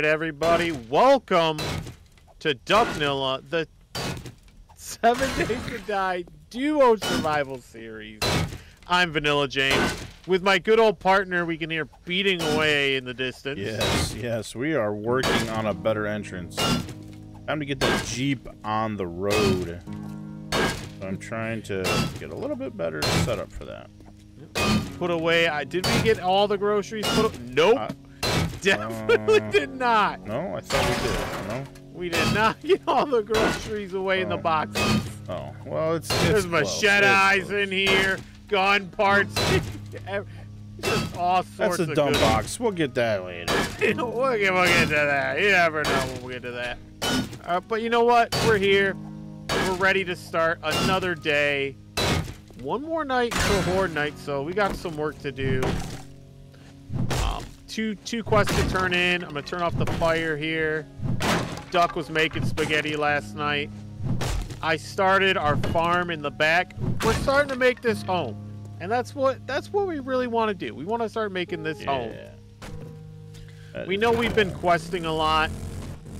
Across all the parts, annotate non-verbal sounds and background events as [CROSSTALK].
right, everybody, welcome to DukNilla, the Seven Days to Die Duo Survival Series. I'm Vanilla James. With my good old partner, we can hear beating away in the distance. Yes, yes, we are working on a better entrance. Time to get that Jeep on the road. So I'm trying to get a little bit better setup for that. Put away. I did we get all the groceries? Put. Nope. Uh, Definitely uh, did not. No, I thought we did. No. We did not [LAUGHS] get all the groceries away in the Oh. boxes. Oh, well, it's, it's There's close. machete It's eyes in here, gun parts, [LAUGHS] just all sorts That's a of dumb good- box. We'll get that later. [LAUGHS] we'll, get, we'll get to that. You never know when we'll get to that. Uh, but you know what? We're here. We're ready to start another day. One more night until Horde night, so we got some work to do. Two two quests to turn in. I'm gonna turn off the fire here. Duck was making spaghetti last night. I started our farm in the back. We're starting to make this home, and that's what that's what we really want to do. We want to start making this home. That We know we've been questing a lot,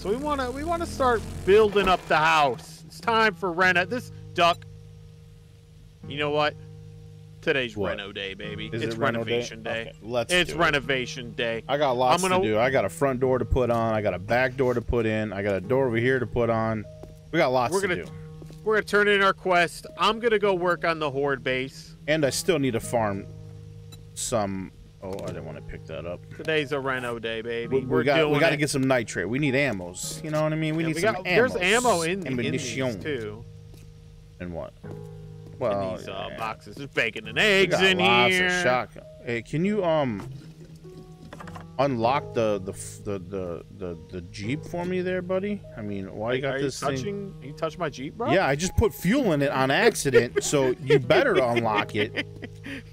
so we want to we want to start building up the house. It's time for reno. This duck. You know what? Today's What? reno day, baby. Is it's it renovation day. Okay, let's It's do it. renovation day. I got lots gonna- to do. I got a front door to put on. I got a back door to put in. I got a door over here to put on. We got lots We're to gonna- do. We're gonna turn in our quest. I'm gonna go work on the horde base. And I still need to farm some. Oh, I didn't want to pick that up. Today's a reno day, baby. We, We're got doing we got to get some nitrate. We need ammos. You know what I mean? We Yeah, need we some got- ammos. There's ammo in, in these too. And what? In Well, these uh, boxes. There's bacon and eggs in lots here. of shotgun. Hey, can you um unlock the the the the the, the jeep for me there, buddy? I mean, why you Are got you this thing? touching? You touch my jeep, bro? Yeah, I just put fuel in it on accident, so you [LAUGHS] better unlock it.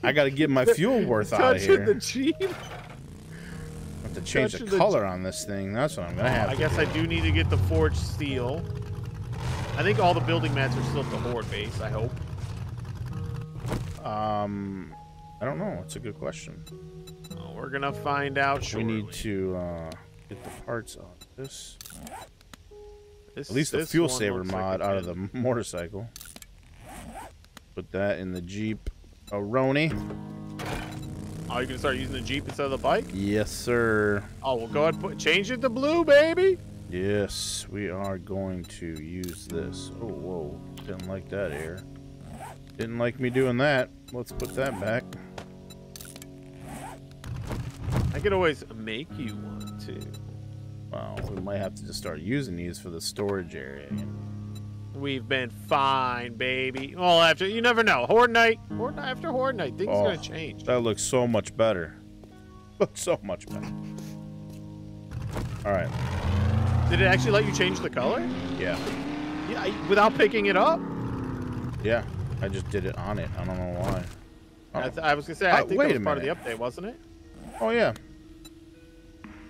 I got to get my fuel worth out of Touching here. the jeep. I have to change the touching the color on this thing. That's what I'm gonna have. I to guess do. I do need to get the forged steel. I think all the building mats are still at the horde base. I hope. Um, I don't know. It's a good question. Oh, we're gonna find out We shortly. need to uh, get the parts on this. This- At least the fuel saver looks like mod out of the [LAUGHS] motorcycle. Put that in the Jeep. A Roni. Oh, you can start using the jeep instead of the bike. Yes, sir. Oh, well, go ahead, and put change it to blue, baby. Yes, we are going to use this. Oh, whoa. Didn't like that air. Didn't like me doing that. Let's put that back. I could always make you one too. Well, we might have to just start using these for the storage area. We've been fine, baby. Well, after you never know. Horde night, horde night after horde night, things Oh. are gonna oh, change. That looks so much better. [LAUGHS] Looks so much better. All right. Did it actually let you change the color? Yeah. Yeah, without picking it up. Yeah. I just did it on it. I don't know why. I, Oh. th- I was gonna say, I Oh, think wait that was part of the update, wasn't it? Oh yeah.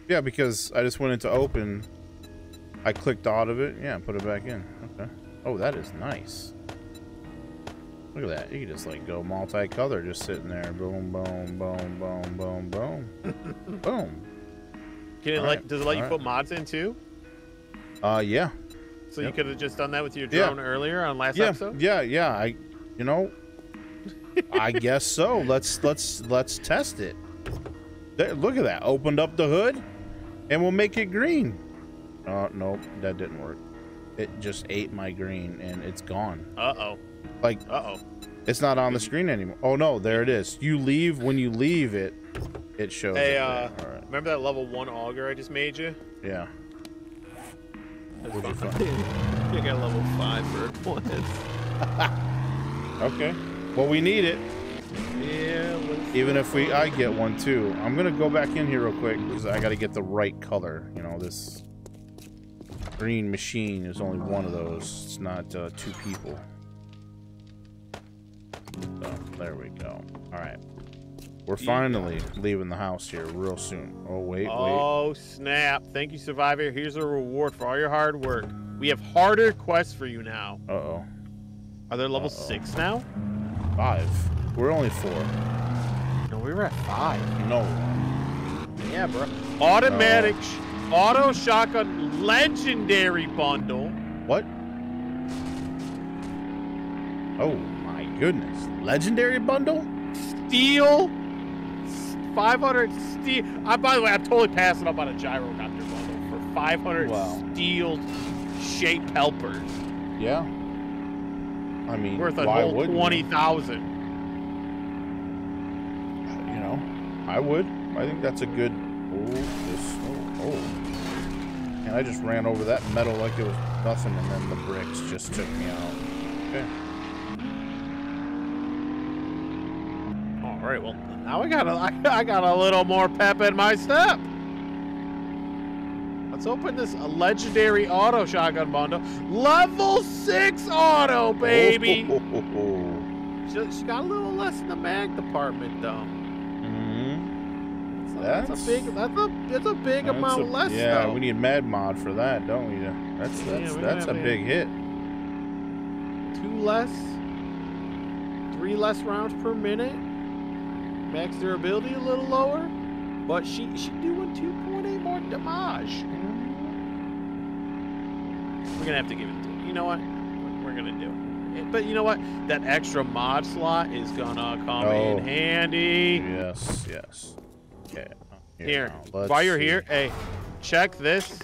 Yeah, because I just went into open. I clicked out of it. Yeah, put it back in. Okay. Oh, that is nice. Look at that. You can just like go multicolor, just sitting there. Boom, boom, boom, boom, boom, boom, [LAUGHS] boom. Can it All right, does it let you all put mods in too? Uh, yeah, So you could have just done that with your Yeah. drone earlier on last yeah, episode. yeah, yeah. I, you know, I guess so. Let's let's let's test it. There, look at that. Opened up the hood, and we'll make it green. Oh nope, that didn't work. It just ate my green, and it's gone. Uh oh. Like Uh oh. it's not on the screen anymore. Oh no, there it is. You leave when you leave it. It shows. Hey, it uh, there. All right. remember that level one auger I just made you? Yeah. That's What'd you [LAUGHS] got level five for [LAUGHS] once. [LAUGHS] Okay. Well, we need it. Yeah. Let's... Even if we, I get one too. I'm gonna go back in here real quick because I got to get the right color. You know, this green machine is only one of those. It's not uh, two people. So there we go. All right, we're finally leaving the house here real soon. Oh wait, wait. Oh snap! Thank you, Survivor. Here's a reward for all your hard work. We have harder quests for you now. Uh oh. Are there level Uh-oh. six now? Five. We're only four. No, we were at five. No. Yeah, bro. Automatic, sh Auto shotgun legendary bundle. What? Oh my goodness. Legendary bundle? Steel. 500 steel. Uh, by the way, I'm totally passing up on a gyrocopter bundle for 500 Wow. steel shaped helpers Yeah. I mean, worth a why whole wouldn't 20,000. You know, I would. I think that's a good. Oh, this. Oh, oh. And I just ran over that metal like it was nothing, and then the bricks just took me out. Okay. All right, well, now I got a, [LAUGHS] I got a little more pep in my step. Let's open this legendary auto shotgun bundle. Level 6 auto, baby. Oh, oh, oh, oh. She, she got a little less in the mag department, though. Mhm. So that's, That's- a big, that's a, that's a big That's amount a- less, Yeah, though. we need Mad Mod for that, don't we? That's Yeah, that's we that's a big hit. Two less, three less rounds per minute. Max durability a little lower, but she she doing 2.8 more damage. We're gonna have to give it to. You know what? We're, gonna do it. But you know what? That extra mod slot is gonna come Oh. in handy. Yes, yes. Okay. Here, now, while you're see. here, hey, check this.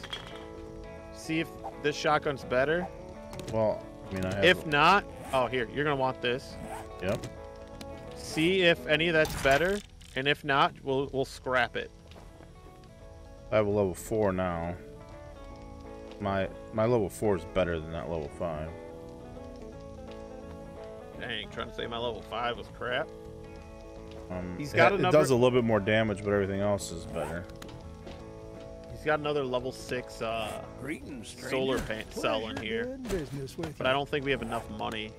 See if this shotgun's better. Well, I mean, I have. If not, oh here, you're gonna want this. Yep. See if any of that's better, and if not, we'll we'll scrap it. I have a level four now. My my level four is better than that level five. Dang, trying to say my level five was crap. Um, He's it got ha- a it, does a little bit more damage, but everything else is better. He's got another level six, uh, Greetings, solar paint cell in here, doing business with but. I don't think we have enough money.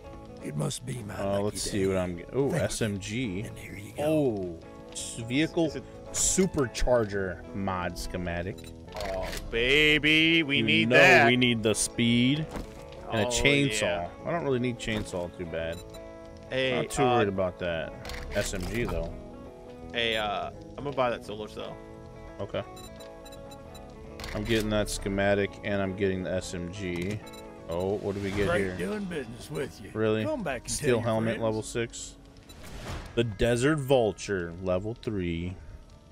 It must be my Uh, let's see day. what I'm. Oh, SMG. And here you go. Oh, s- vehicle Is it- supercharger mod schematic. Baby, we You need know that. We need the speed and a Oh, chainsaw. yeah. I don't really need chainsaw too bad. Hey, Not too uh, worried about that. SMG though. hey, uh, I'm gonna buy that solar cell. Okay. I'm getting that schematic and I'm getting the SMG. Oh, what do we get Great here? doing business with you. Really? Come back and Steel your helmet friends. level six. The Desert Vulture level three.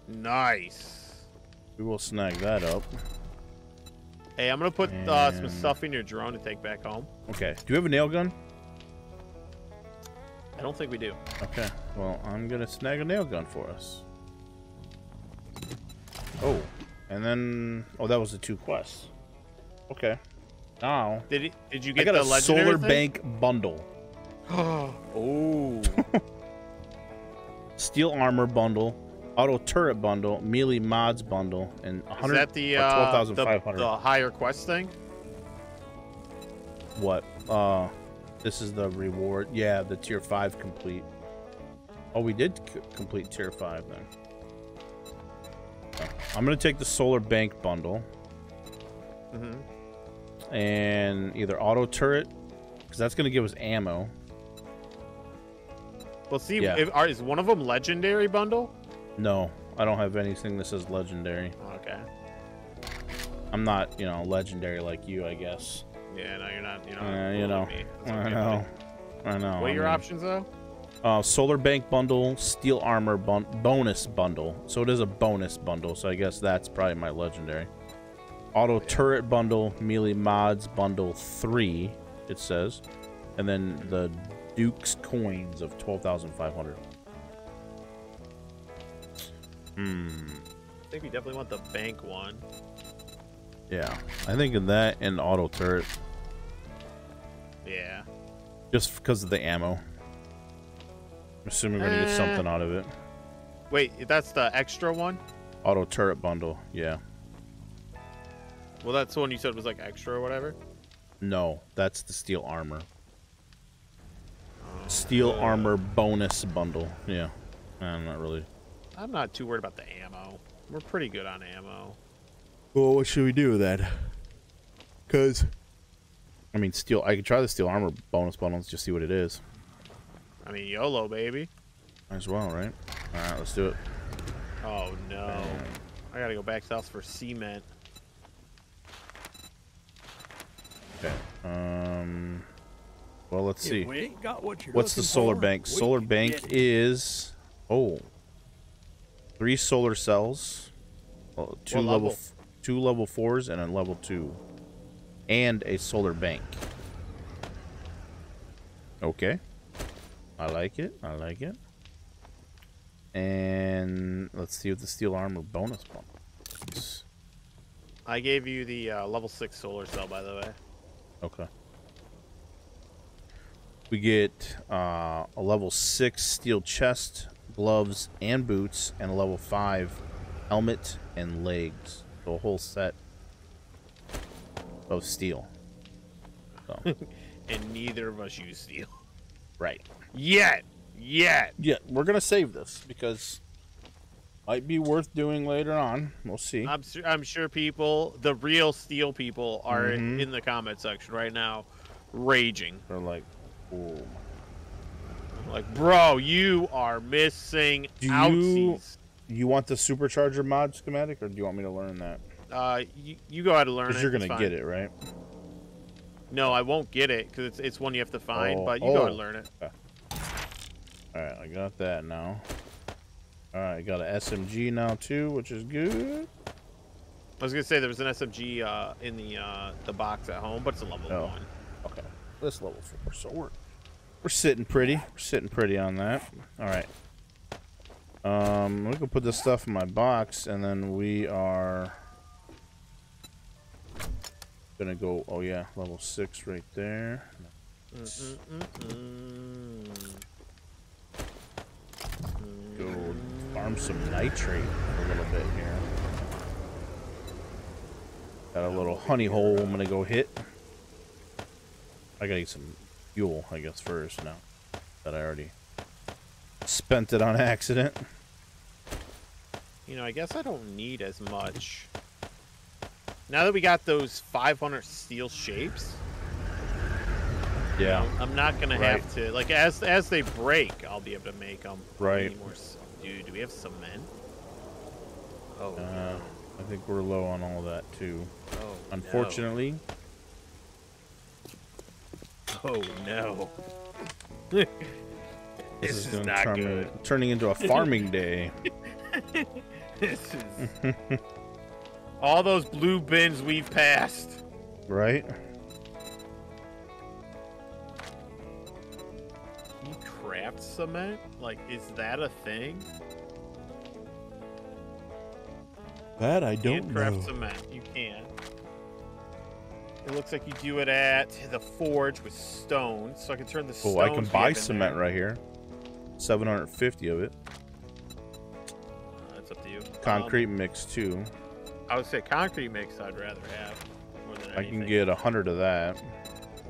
Nice. We will snag that up. Hey, I'm gonna put uh, some stuff in your drone to take back home. Okay. Do you have a nail gun? I don't think we do. Okay. Well, I'm gonna snag a nail gun for us. Oh, and then oh, that was the two quests. Okay. Now Did he, Did you I get got the a legendary solar thing? bank bundle, [GASPS] oh. [LAUGHS] steel armor bundle, auto turret bundle, melee mods bundle, and 100. Is that the uh, the, the higher quest thing? What? Uh, this is the reward. Yeah, the tier five complete. Oh, we did c- complete tier five then. I'm gonna take the solar bank bundle Mm-hmm. and either auto turret, because that's gonna give us ammo. Well, see, Yeah. if, are, is one of them legendary bundle? No, I don't have anything that says legendary. Okay. I'm not, you know, legendary like you, I guess. Yeah, no, you're not. You're not. Uh, you know, me. I know, buddy. I know. What I are your mean, options though? Uh, solar bank bundle, steel armor bun- bonus bundle. So it is a bonus bundle. So I guess that's probably my legendary. Auto turret bundle, melee mods bundle three. It says, and then the Duke's coins of twelve thousand five hundred. Hmm. I think we definitely want the bank one. Yeah, I think in that and auto turret Yeah. just because of the ammo. I'm assuming we're gonna get Eh. something out of it. Wait, that's the extra one. Auto turret bundle. Yeah. Well, that's the one you said was like extra or whatever. No, that's the steel armor. Steel armor bonus bundle. Yeah. I'm not really. I'm not too worried about the ammo. We're pretty good on ammo. Well, what should we do with that? Cause I mean, steel. I could try the steel armor bonus bundles just see what it is. I mean, YOLO, baby. Might as well, right? All right, let's do it. Oh no. I gotta go back south for cement. Okay. Um. Well, let's If see. we ain't got what you're What's the solar for, bank? we Solar bank is. oh, three solar cells, uh, two level, level? two level fours, and a level two, and a solar bank. Okay, I like it. I like it. And let's see what the steel armor bonus bonus. I gave you the uh, level six solar cell, by the way. Okay. We get uh, a level six steel chest, gloves, and boots, and a level five helmet and legs. So a whole set of steel. So, [LAUGHS] And neither of us use steel. right. Yet. Yet. Yeah, we're gonna save this because might be worth doing later on. We'll see. I'm, su- I'm sure people, the real steel people, are Mhm. in the comment section right now, raging. They're like, oh. Like, bro, you are missing Do you- outsies. You want the supercharger mod schematic, or do you want me to learn that? Uh, you, you go ahead and learn it. Because you're gonna get it, right? No, I won't get it because it's, it's one you have to find, Oh, but you go ahead oh. and learn it. All right, I got that now. All right, I got an SMG now too, which is good. I was gonna say there was an SMG uh, in the uh, the box at home, but it's a level Oh. one. Okay, this level four, so we're we're sitting pretty. We're sitting pretty on that. All right. Um, we can put this stuff in my box, and then we are gonna go. Oh yeah, level six right there. Go farm some nitrate a little bit here. Got a little honey hole I'm gonna go hit. I gotta get some fuel, I guess, first now. That I already spent it on [LAUGHS] accident. You know, I guess I don't need as much. Now that we got those 500 steel shapes, you know, I'm not gonna Right. have to like as as they break, I'll be able to make them. Right. More, dude, do we have cement? Oh, Uh, I think we're low on all that too. oh Unfortunately, No. Oh no. [LAUGHS] this, this, is, is, gonna not turn good. turning into a [LAUGHS] farming day. [LAUGHS] This is all those blue bins we've passed. Right? You craft cement? Like, is that a thing? That I don't You can craft cement. You can. It looks like you do it at the forge with stone, so I can turn the stones. Oh, I can buy cement there. right here. 750 of it. Uh, That's up to you. Um, Concrete mix too. I would say concrete mix. I'd rather have more than I anything. can get a hundred of that.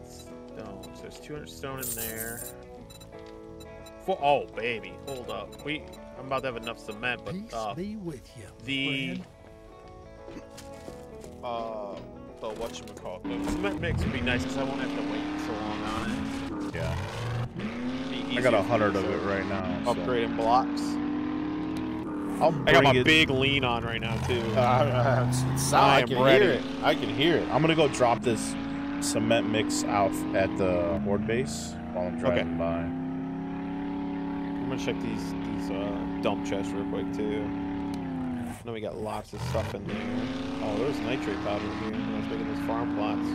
stone. So there's 200 stone in there. For oh baby, hold up. We I'm about to have enough cement, but Peace uh, be with you. the friend. uh the whatchamacallit, the cement mix would be nice because I won't have to wait so long on it. Be I got a hundred of it right now. so- Upgrading blocks. I'll I got my it- big lean on right now too. Uh, it's- I I am can ready. hear it. I can hear it. I'm gonna go drop this cement mix out at the horde base while I'm Okay. driving by. I'm gonna check these these uh, dump chests real quick too. Then we got lots of stuff in there. Oh, there's nitrate powder here. Was making those farm plots.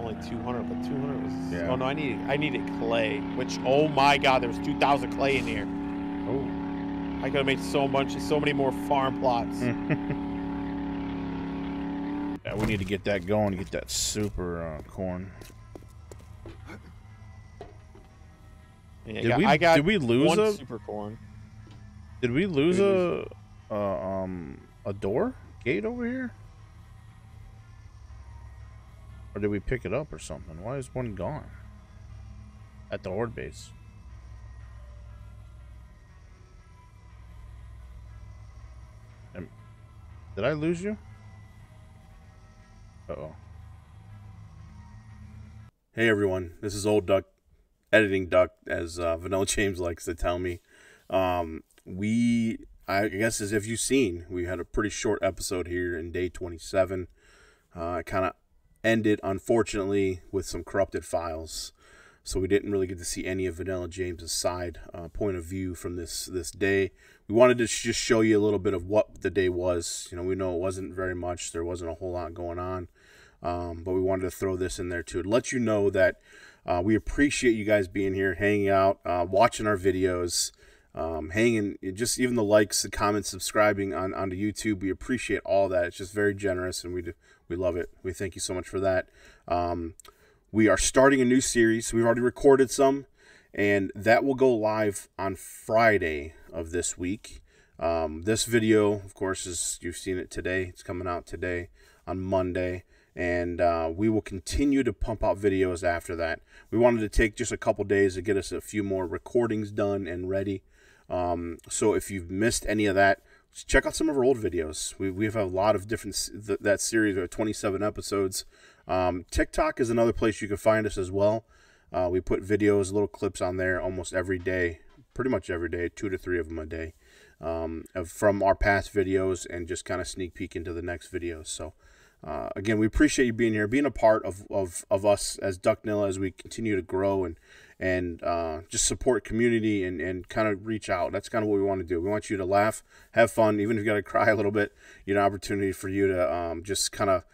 Only 200, but 200 was. Yeah. Oh no, I needed I needed clay. Which oh my god, there was 2,000 clay in here. Oh. I could have made so much, so many more farm plots. [LAUGHS] Yeah, we need to get that going. Get that super uh, corn. Yeah, Did got- we? I got did we lose one a? super corn. Did we lose we a? Uh, um, a door gate over here? Or did we pick it up or something? Why is one gone? At the horde base. Am- Did I lose you? Uh oh. Hey everyone, this is Old Duck, editing Duck, as uh, Vanilla [LAUGHS] James likes to tell me. Um, we, I guess, as if you've seen, we had a pretty short episode here in day 27. Uh, kind of ended, unfortunately, with some corrupted files. So we didn't really get to see any of Vanilla James's side uh, point of view from this this day. We wanted to just show you a little bit of what the day was. You know, we know it wasn't very much. There wasn't a whole lot going on, um, but we wanted to throw this in there too to let you know that uh, we appreciate you guys being here, hanging out, uh, watching our videos, um, hanging, just even the likes, the comments, subscribing on onto YouTube. We appreciate all that. It's just very generous, and we do, we love it. We thank you so much for that. Um, we are starting a new series. We've already recorded some, and that will go live on Friday of this week. Um, this video, of course, is you've seen it today. It's coming out today on Monday, and uh, we will continue to pump out videos after that. We wanted to take just a couple days to get us a few more recordings done and ready. Um, so if you've missed any of that, check out some of our old videos. We, we have a lot of different th that series. of 27 episodes. Um, TikTok is another place you can find us as well. Uh, we put videos, little clips on there almost every day, pretty much every day, two to three of them a day, um, from our past videos and just kind of sneak peek into the next videos. So, uh, again, we appreciate you being here, being a part of, of, of us as DukNilla as we continue to grow and and uh, just support community and, and kind of reach out. That's kind of what we want to do. We want you to laugh, have fun, even if you got to [LAUGHS] cry a little bit. You know, opportunity for you to um, just kind of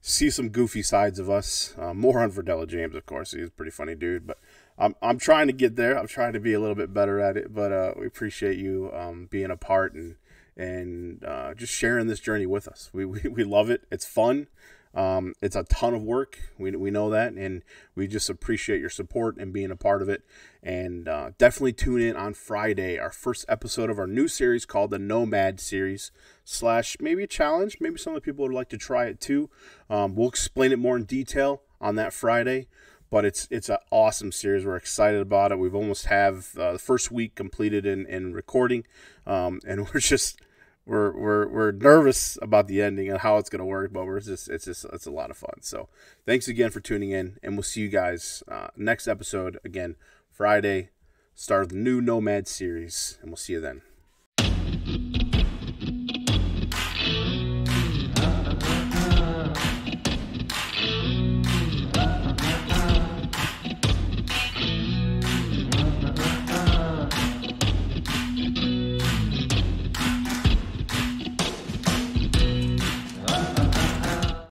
see some goofy sides of us. Uh, more on Vanilla James, of course. He's a pretty funny dude, but I'm, I'm trying to get there. I'm trying to be a little bit better at it, but uh, we appreciate you um, being a part and and uh, just sharing this journey with us. We, we, we love it. It's fun. Um, it's a ton of work. We, we know that, and we just appreciate your support and being a part of it. And uh, definitely tune in on Friday, our first episode of our new series called the Nomad series slash maybe a challenge. Maybe some of the people would like to try it too. Um, we'll explain it more in detail on that Friday. But it's it's an awesome series. We're excited about it. We've almost have uh, the first week completed in, in recording, um, and [LAUGHS] we're just we're we're we're nervous about the ending and how it's going to work, but we're just it's just it's a lot of fun. So thanks again for tuning in, and we'll see you guys uh, next episode again Friday, start of the new Nomad series, and we'll see you then.